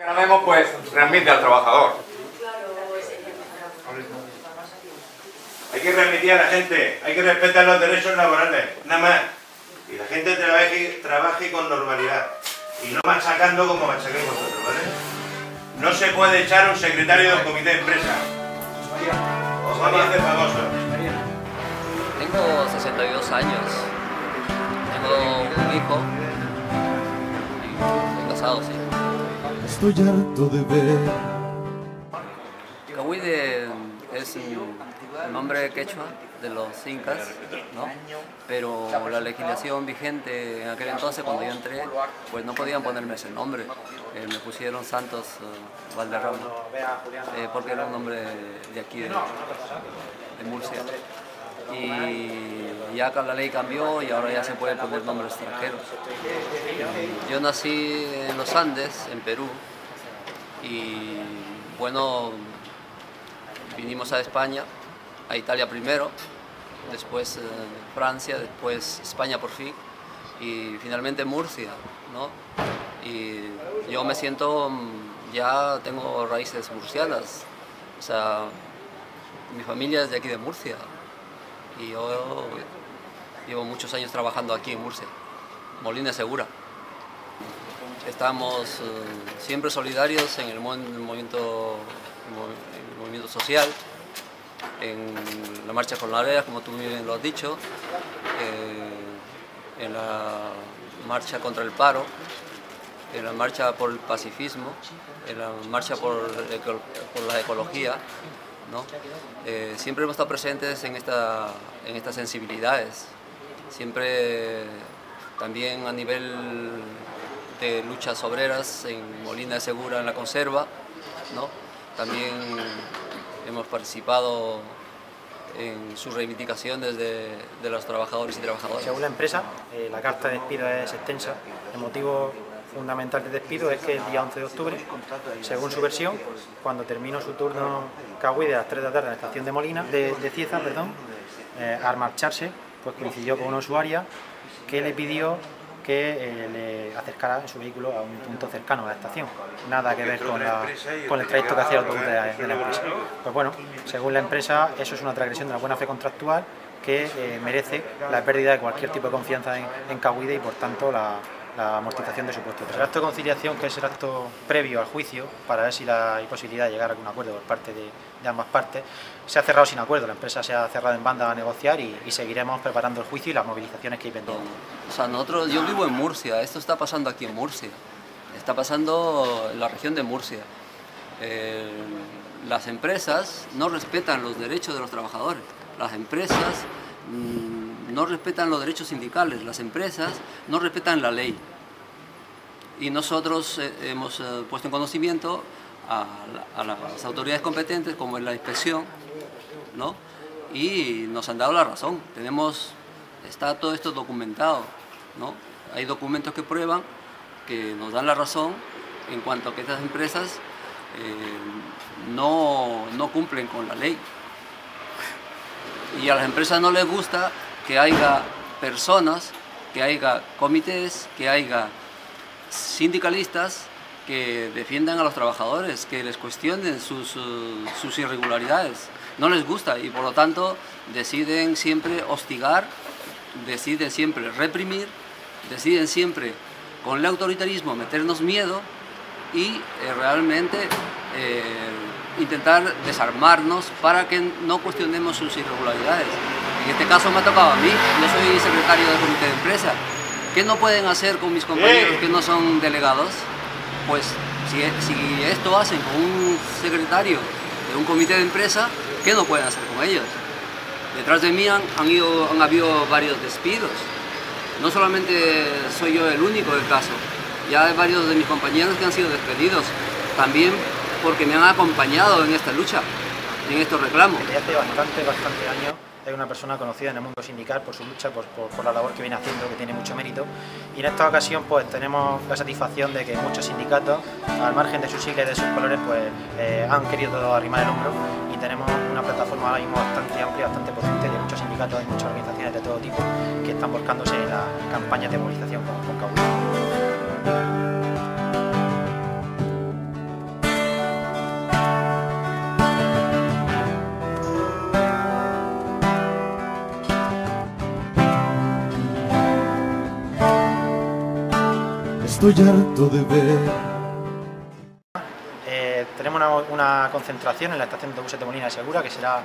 Ganamos pues transmite al trabajador. Hay que remitir a la gente, hay que respetar los derechos laborales, nada más. Y la gente trabaje, trabaje con normalidad. Y no machacando como machacáis vosotros, ¿vale? No se puede echar un secretario del comité de empresa. Os vamos a hacer famosos. Tengo 62 años. Tengo un hijo. Estoy casado, sí. Estoy harto de ver Cahuide es un nombre quechua de los incas, ¿no? pero la legislación vigente en aquel entonces, cuando yo entré, pues no podían ponerme ese nombre. Eh, me pusieron Santos eh, Valderrama, eh, porque era un nombre de aquí, de Murcia. Y ya la ley cambió y ahora ya se pueden poner nombres extranjeros. Yo nací en los Andes, en Perú, y bueno, vinimos a España, a Italia primero, después eh, Francia, después España por fin y finalmente Murcia, ¿no? Y yo me siento, mm, ya tengo raíces murcianas, o sea, mi familia es de aquí de Murcia y yo llevo muchos años trabajando aquí en Murcia, Molina Segura. Estamos eh, siempre solidarios en el, mo- en el movimiento, movimiento social, en la marcha con la área, como tú bien lo has dicho, eh, en la marcha contra el paro, en la marcha por el pacifismo, en la marcha por la ecología. Eh, siempre hemos estado presentes en, esta, en estas sensibilidades, siempre también a nivel de luchas obreras en Molina de Segura, en la conserva, ¿no? también hemos participado en sus reivindicaciones de, de los trabajadores y trabajadoras. Según la empresa, eh, la carta de despido es extensa. El motivo fundamental de despido es que el día 11 de octubre, según su versión, cuando terminó su turno Cahuide a las 3 de la tarde en la estación de Molina, de, Cieza, perdón, eh, al marcharse, pues coincidió con una usuaria que le pidió que eh, le acercara su vehículo a un punto cercano a la estación. Nada que ver con, el trayecto que hacía el autobús de la empresa. Pues bueno, según la empresa, eso es una transgresión de la buena fe contractual que eh, merece la pérdida de cualquier tipo de confianza en, en Cahuide y por tanto la, la amortización de su puesto de trabajo. El acto de conciliación, que es el acto previo al juicio, para ver si la, hay posibilidad de llegar a un acuerdo por parte de, ambas partes, se ha cerrado sin acuerdo. La empresa se ha cerrado en banda a negociar y, y seguiremos preparando el juicio y las movilizaciones que hay pendientes. O sea, nosotros, yo vivo en Murcia, esto está pasando aquí en Murcia, está pasando en la región de Murcia. Eh, las empresas no respetan los derechos de los trabajadores, las empresas mm, no respetan los derechos sindicales, las empresas no respetan la ley. Y nosotros eh, hemos eh, puesto en conocimiento a, la- a las autoridades competentes, como es la inspección, ¿no? y nos han dado la razón. Tenemos, está todo esto documentado, ¿no? Hay documentos que prueban que nos dan la razón en cuanto a que estas empresas eh, no, no cumplen con la ley. Y a las empresas no les gusta que haya personas, que haya comités, que haya sindicalistas que defiendan a los trabajadores, que les cuestionen sus, sus irregularidades. No les gusta y por lo tanto deciden siempre hostigar, deciden siempre reprimir, deciden siempre con el autoritarismo meternos miedo y eh, realmente eh, intentar desarmarnos para que no cuestionemos sus irregularidades. En este caso me ha tocado a mí, yo soy secretario del comité de empresa. ¿Qué no pueden hacer con mis compañeros que no son delegados? Pues si, si esto hacen con un secretario de un comité de empresa, ¿qué no pueden hacer con ellos? Detrás de mí han, han ido, han habido varios despidos. No solamente soy yo el único del caso, ya hay varios de mis compañeros que han sido despedidos, también porque me han acompañado en esta lucha, en estos reclamos. Desde hace bastante, bastante años es una persona conocida en el mundo sindical por su lucha, por, por- la labor que viene haciendo, que tiene mucho mérito. Y en esta ocasión pues tenemos la satisfacción de que muchos sindicatos, al margen de sus siglas y de sus colores, pues eh, han querido arrimar el hombro y tenemos una plataforma ahora mismo bastante amplia, bastante potente de muchos sindicatos y muchas organizaciones de todo tipo que están volcándose en las campañas de movilización con, con Estoy de ver Eh, tenemos una, concentración en la estación de autobuses de Molina de Segura que será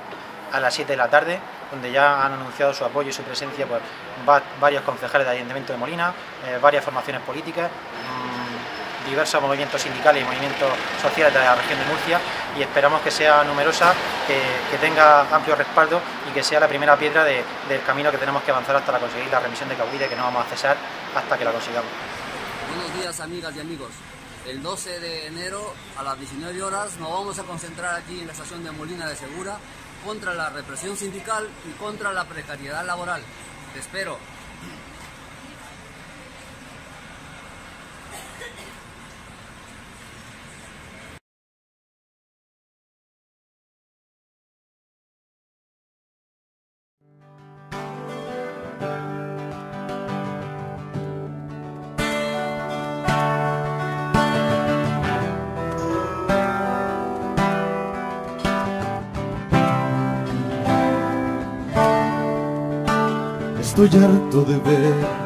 a las 7 de la tarde, donde ya han anunciado su apoyo y su presencia pues, va- varios concejales del Ayuntamiento de Molina, eh, varias formaciones políticas, mm, diversos movimientos sindicales y movimientos sociales de la región de Murcia y esperamos que sea numerosa, que, tenga amplio respaldo y que sea la primera piedra de- del camino que tenemos que avanzar hasta conseguir la remisión de Cahuide, que no vamos a cesar hasta que la consigamos. Buenos días amigas y amigos. El 12 de enero a las 19 horas nos vamos a concentrar aquí en la estación de Molina de Segura contra la represión sindical y contra la precariedad laboral. Te espero. Estoy harto de ver